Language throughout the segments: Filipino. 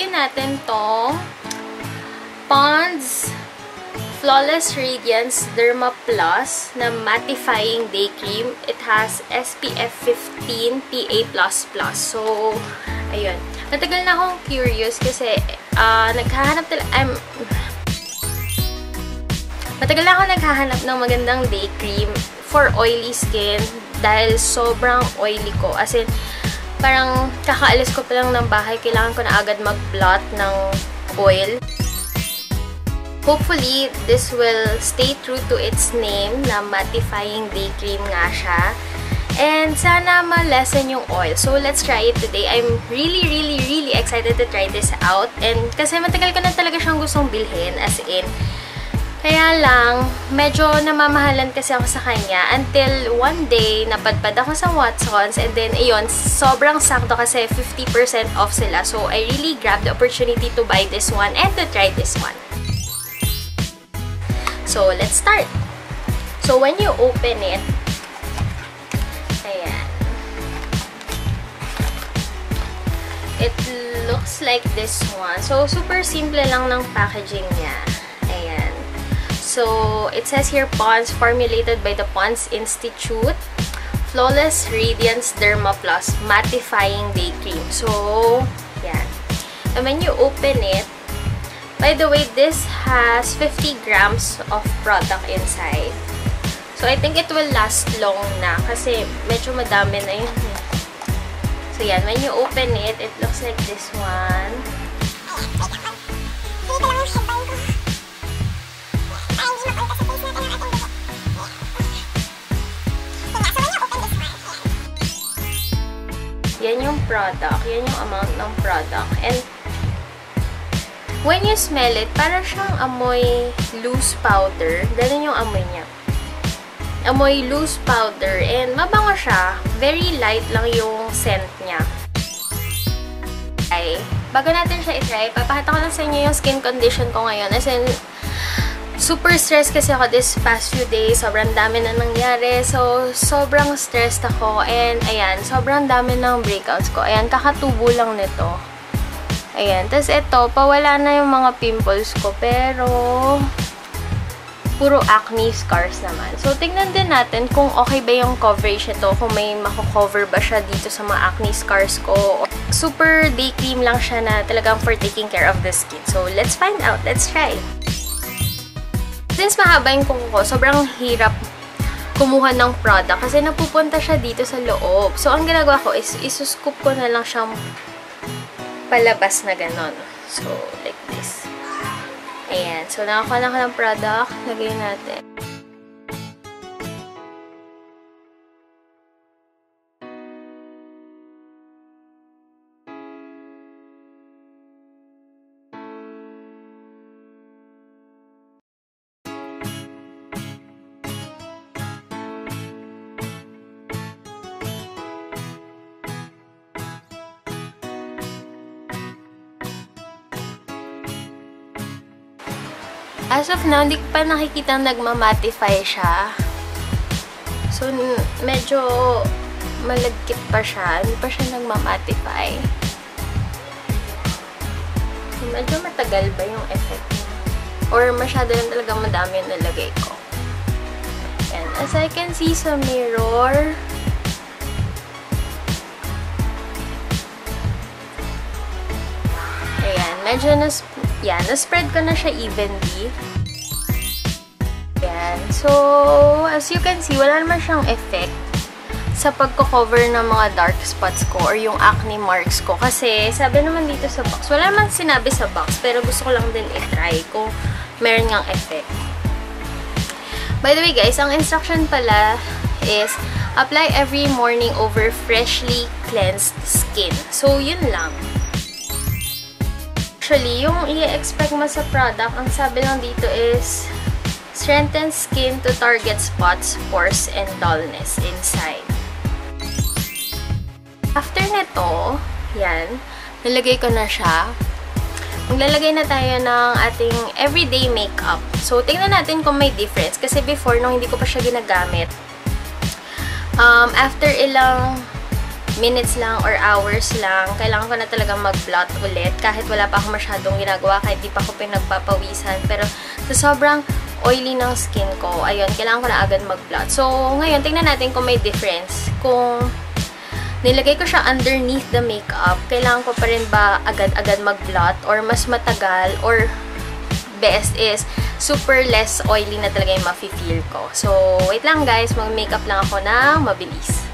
review natin tong Pond's Flawless Radiance Derma Plus na mattifying day cream. It has SPF 15 PA++. So, ayun. Natagal na akong curious kasi uh, naghahanap talaga, I'm, matagal na ako naghahanap ng magandang day cream for oily skin dahil sobrang oily ko. As in, parang kakaalis ko pa lang ng bahay, kailangan ko na agad mag-blot ng oil. Hopefully, this will stay true to its name na mattifying day cream nga siya. And sana ma-lessen yung oil. So, let's try it today. I'm really, really, really excited to try this out. And kasi matagal ko na talaga siyang gustong bilhin. As in, kaya lang, medyo namamahalan kasi ako sa kanya until one day, napadpad ako sa Watsons and then, ayun, sobrang sakto kasi 50% off sila. So, I really grabbed the opportunity to buy this one and to try this one. So, let's start. So, when you open it, It looks like this one. So, super simple lang ng packaging niya. So, it says here, Pond's formulated by the Pond's Institute. Flawless Radiance Derma Plus Mattifying Day Cream. So, yan. And when you open it, by the way, this has 50 grams of product inside. So, I think it will last long na kasi medyo madami na yun. So, yan. When you open it, it looks like this one. Product. Yan yung amount ng product. And, when you smell it, para siyang amoy loose powder. Ganun yung amoy niya amoy loose powder and mabango siya. Very light lang yung scent niya. Ay, bago natin siya i-try, papakita ko lang sa inyo yung skin condition ko ngayon. As in, super stressed kasi ako this past few days. Sobrang dami na nangyari. So, sobrang stressed ako. And, ayan, sobrang dami ng breakouts ko. Ayan, kakatubo lang nito. Ayan. Tapos, ito, pawala na yung mga pimples ko. Pero, puro acne scars naman. So, tingnan din natin kung okay ba yung coverage nito, kung may mako-cover ba siya dito sa mga acne scars ko. Super day cream lang siya na talagang for taking care of the skin. So, let's find out. Let's try. Since mahaba yung kuko ko, sobrang hirap kumuha ng product kasi napupunta siya dito sa loob. So, ang ginagawa ko is isuscoop ko na lang siyang palabas na ganon. So, like this. Ayan. So, nakakuha na ko ng product. Lagay natin. As of now, hindi pa nakikita nagmamatify siya. So, medyo malagkit pa siya. Hindi pa siya nagmamatify. Medyo matagal ba yung effect? Or masyado lang talaga madami yung nalagay ko. And as I can see sa mirror, ayan, medyo nas yan, na-spread ko na siya evenly. Yan. So, as you can see, wala naman siyang effect sa pagko-cover ng mga dark spots ko or yung acne marks ko. Kasi, sabi naman dito sa box, wala naman sinabi sa box, pero gusto ko lang din i-try kung meron ngang effect. By the way guys, ang instruction pala is apply every morning over freshly cleansed skin. So, yun lang actually, yung i-expect mo sa product, ang sabi lang dito is strengthen skin to target spots, pores, and dullness inside. After nito, yan, nalagay ko na siya. Maglalagay na tayo ng ating everyday makeup. So, tingnan natin kung may difference. Kasi before, nung hindi ko pa siya ginagamit, um, after ilang minutes lang or hours lang, kailangan ko na talaga mag-blot ulit. Kahit wala pa ako masyadong ginagawa, kahit di pa ako pinagpapawisan. Pero sa sobrang oily ng skin ko, ayun, kailangan ko na agad mag-blot. So, ngayon, tingnan natin kung may difference. Kung nilagay ko siya underneath the makeup, kailangan ko pa rin ba agad-agad mag-blot or mas matagal or best is super less oily na talaga yung mafe-feel ko. So, wait lang guys, mag-makeup lang ako na mabilis.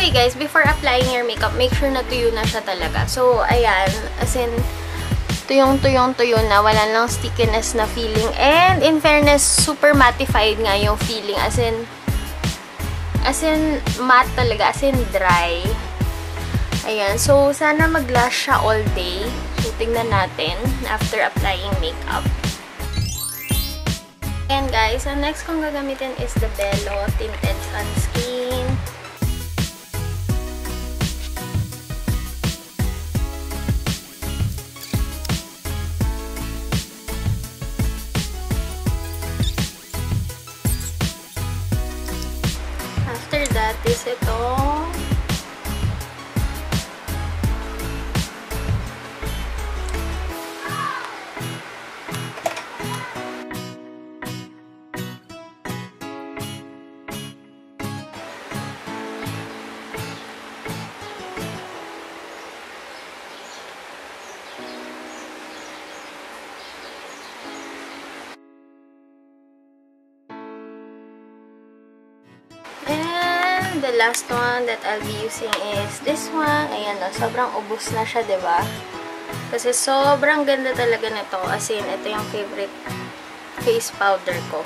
Anyway guys, before applying your makeup, make sure na tuyo na siya talaga. So, ayan, as in, tuyong-tuyong-tuyo na, wala lang stickiness na feeling. And, in fairness, super mattified nga yung feeling. As in, as in, matte talaga, as in dry. Ayan, so, sana mag-last siya all day. So, tingnan natin after applying makeup. And guys, ang next kong gagamitin is the Bello Tinted Sunscreen. That is the last one that I'll be using is this one. Ayan na, sobrang ubos na siya, ba? Kasi sobrang ganda talaga nito. As in, ito yung favorite face powder ko.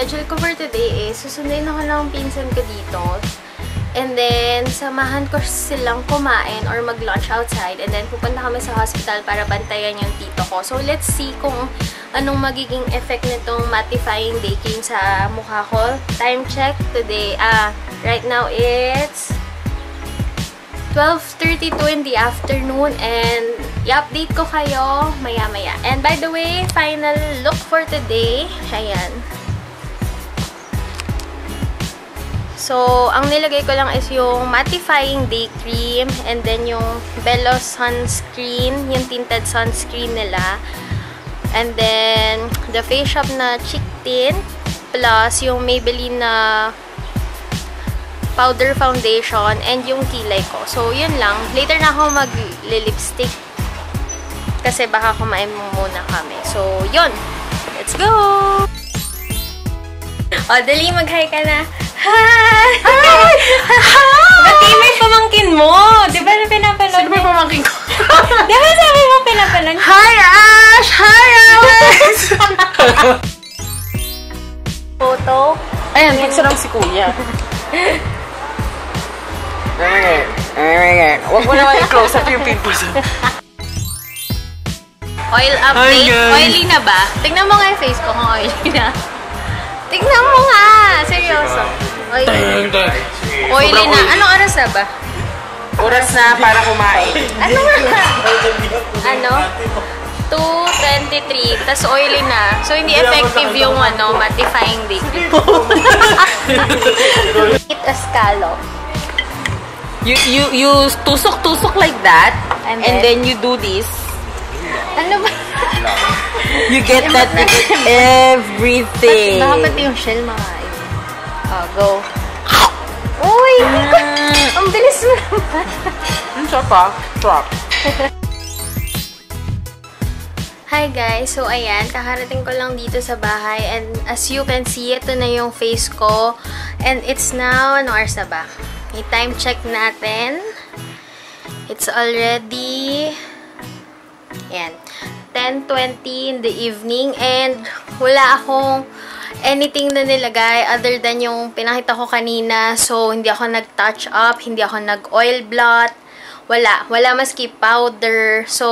Schedule ko for today is susundin ako ng pinsan ko dito. And then, samahan ko silang kumain or mag-lunch outside. And then, pupunta kami sa hospital para bantayan yung tito ko. So, let's see kung anong magiging effect nitong mattifying cream sa mukha ko. Time check today. Ah, right now it's 12.32 in the afternoon. And, i-update ko kayo maya-maya. And by the way, final look for today. Ayan. So, ang nilagay ko lang is yung mattifying day cream and then yung Bello sunscreen, yung tinted sunscreen nila. And then, the Face Shop na cheek tint plus yung Maybelline na powder foundation and yung kilay ko. So, yun lang. Later na ako mag-lipstick kasi baka kumain muna kami. So, yun. Let's go! O, dali, mag-hi ka na. Hi! Hi! Hi! Ba't may pamangkin mo? Di ba na pinapanood? Sino ba yung pamangkin ko? Di ba sabi mo pinapanood? Hi, Ash! Hi, Alex! Photo? Ayan, lang si Kuya. Huwag mo naman i-close up yung pimples. Oil update? Oily na ba? Tignan mo nga yung face ko kung oily na. Tignan mo nga! Seryoso. Oily, oily na. Anong oras na ba? Oras na para kumain. Ano ano? 2.23. Tapos oily na. So, hindi effective yung ano, mattifying day. Eat a scallop. You, you, you tusok-tusok like that, And and, then? then you do this. Ano ba? You get that, everything. Baka pati yung shell mga Oh, go. Uy! Mm. Ang bilis mo naman. Ang sarap ah. Sarap. Hi guys! So ayan, kakarating ko lang dito sa bahay and as you can see, ito na yung face ko. And it's now, ano oras na ba? I-time check natin. It's already, ayan, 10.20 in the evening and wala akong anything na nilagay other than yung pinakita ko kanina. So, hindi ako nag-touch up, hindi ako nag-oil blot, wala. Wala maski powder. So,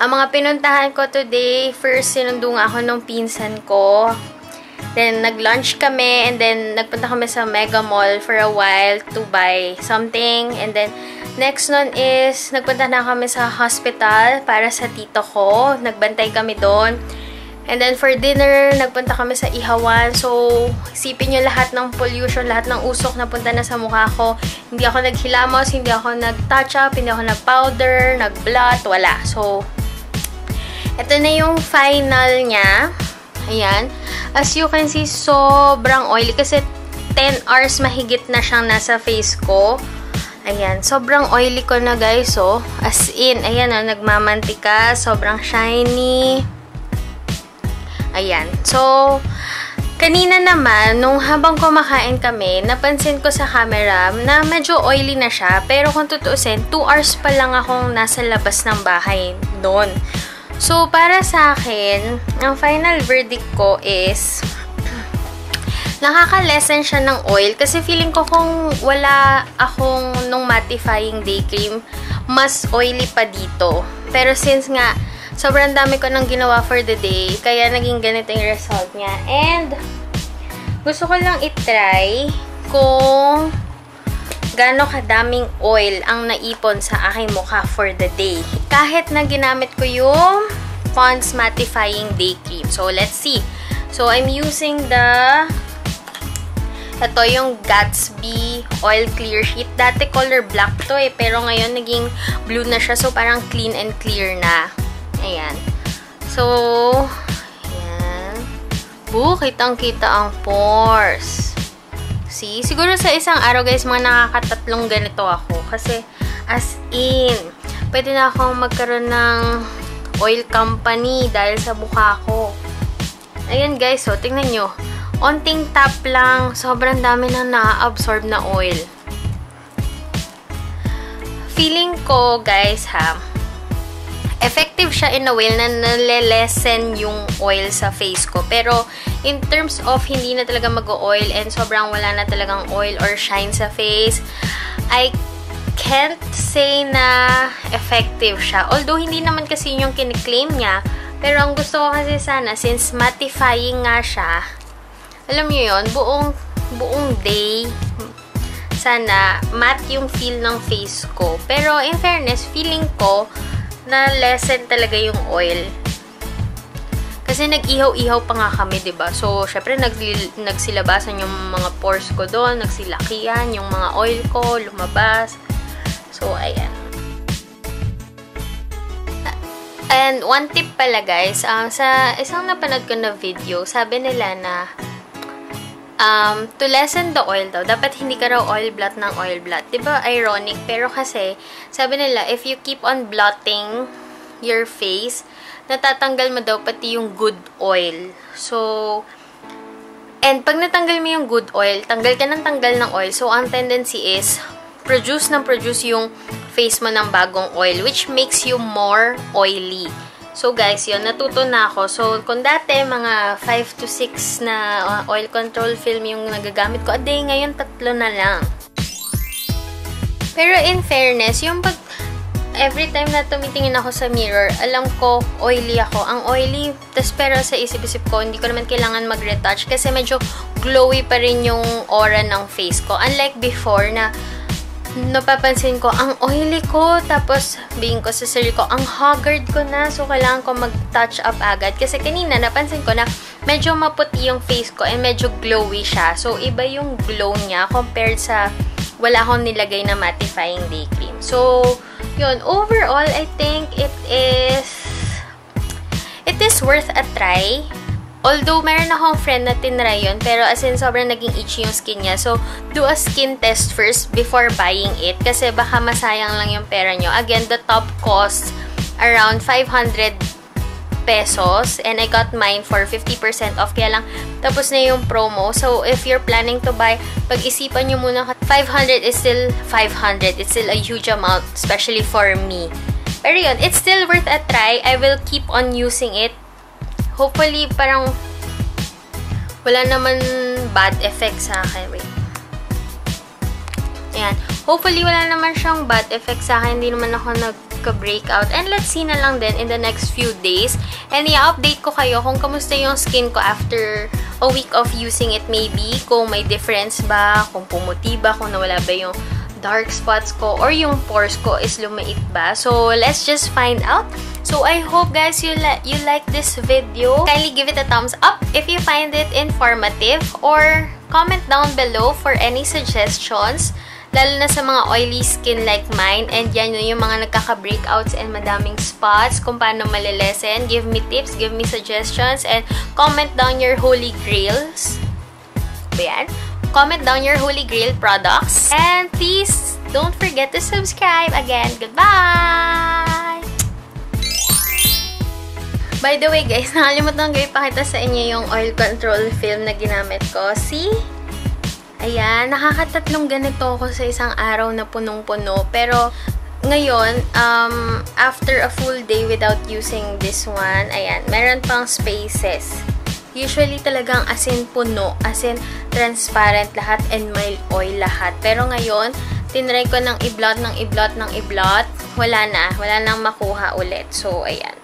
ang mga pinuntahan ko today, first sinundo ako nung pinsan ko. Then, nag-lunch kami and then nagpunta kami sa Mega Mall for a while to buy something. And then, next nun is, nagpunta na kami sa hospital para sa tito ko. Nagbantay kami doon. And then, for dinner, nagpunta kami sa Ihawan. So, isipin nyo lahat ng pollution, lahat ng usok na punta na sa mukha ko. Hindi ako naghilamos, hindi ako nag-touch up, hindi ako nag-powder, nag-blot, wala. So, ito na yung final niya. Ayan. As you can see, sobrang oily. Kasi 10 hours mahigit na siyang nasa face ko. Ayan. Sobrang oily ko na guys. So, as in, ayan o, nagmamantika. Sobrang shiny. Ayan. So, kanina naman, nung habang kumakain kami, napansin ko sa camera na medyo oily na siya. Pero kung tutuusin, 2 hours pa lang akong nasa labas ng bahay noon. So, para sa akin, ang final verdict ko is nakaka-lessen siya ng oil kasi feeling ko kung wala akong nung mattifying day cream, mas oily pa dito. Pero since nga, sobrang dami ko nang ginawa for the day, kaya naging ganito yung result niya. And, gusto ko lang itry kung gaano kadaming oil ang naipon sa aking mukha for the day. Kahit na ginamit ko yung Pond's Mattifying Day Cream. So, let's see. So, I'm using the ito yung Gatsby Oil Clear Sheet. Dati color black to eh, pero ngayon naging blue na siya. So, parang clean and clear na. Ayan. So, ayan. Bu, kitang-kita ang pores. See? Siguro sa isang araw, guys, mga nakakatatlong ganito ako. Kasi, as in, pwede na akong magkaroon ng oil company dahil sa mukha ko. Ayan, guys, so, tingnan nyo. Onting tap lang, sobrang dami na na-absorb na oil. Feeling ko, guys, ha, effective siya in a way na nalelesen yung oil sa face ko. Pero, in terms of hindi na talaga mag-oil and sobrang wala na talagang oil or shine sa face, I can't say na effective siya. Although, hindi naman kasi yung kiniklaim niya. Pero, ang gusto ko kasi sana, since mattifying nga siya, alam niyo yon buong, buong day, sana matte yung feel ng face ko. Pero, in fairness, feeling ko, na lessen talaga yung oil. Kasi nag-ihaw-ihaw pa nga kami, ba? So, syempre nag nagsilabasan yung mga pores ko doon, nagsilakihan yung mga oil ko, lumabas. So, ayan. And one tip pala guys, um, sa isang napanood ko na video, sabi nila na um, to lessen the oil daw, dapat hindi ka raw oil blot ng oil blot. ba diba, ironic? Pero kasi, sabi nila, if you keep on blotting your face, natatanggal mo daw pati yung good oil. So, and pag natanggal mo yung good oil, tanggal ka ng tanggal ng oil. So, ang tendency is, produce ng produce yung face mo ng bagong oil, which makes you more oily. So guys, yun, natuto na ako. So kung dati mga 5 to 6 na uh, oil control film yung nagagamit ko, ade ngayon tatlo na lang. Pero in fairness, yung pag every time na tumitingin ako sa mirror, alam ko oily ako. Ang oily, tas pero sa isip-isip ko, hindi ko naman kailangan mag-retouch kasi medyo glowy pa rin yung aura ng face ko. Unlike before na napapansin ko, ang oily ko. Tapos, sabihin ko sa sarili ko, ang haggard ko na. So, kailangan ko mag-touch up agad. Kasi kanina, napansin ko na medyo maputi yung face ko and medyo glowy siya. So, iba yung glow niya compared sa wala akong nilagay na mattifying day cream. So, yun. Overall, I think it is it is worth a try. Although, meron akong friend na tinry yun, pero as in, sobrang naging itchy yung skin niya. So, do a skin test first before buying it. Kasi baka masayang lang yung pera nyo. Again, the top cost around 500 pesos. And I got mine for 50% off. Kaya lang, tapos na yung promo. So, if you're planning to buy, pag-isipan nyo muna, 500 is still 500. It's still a huge amount, especially for me. Pero yun, it's still worth a try. I will keep on using it hopefully, parang wala naman bad effect sa akin. Wait. Ayan. Hopefully, wala naman siyang bad effect sa akin. Hindi naman ako nagka-breakout. And let's see na lang din in the next few days. And i-update ko kayo kung kamusta yung skin ko after a week of using it maybe. Kung may difference ba, kung pumuti ba, kung nawala ba yung dark spots ko or yung pores ko is lumait ba. So, let's just find out. So, I hope guys you, li you like this video. Kindly give it a thumbs up if you find it informative or comment down below for any suggestions lalo na sa mga oily skin like mine and yan yung mga nagkaka-breakouts and madaming spots kung paano malilesen. Give me tips, give me suggestions, and comment down your holy grails. Ba yan? Comment down your Holy Grail products. And please, don't forget to subscribe. Again, goodbye! By the way guys, nakalimutan ko ipakita sa inyo yung oil control film na ginamit ko. See? Ayan, nakakatatlong ganito ako sa isang araw na punong-puno. Pero, ngayon, um, after a full day without using this one, ayan, meron pang spaces usually talagang asin puno, asin transparent lahat and mild oil lahat. Pero ngayon, tinry ko ng i-blot ng i-blot ng i-blot, wala na, wala nang makuha ulit. So, ayan.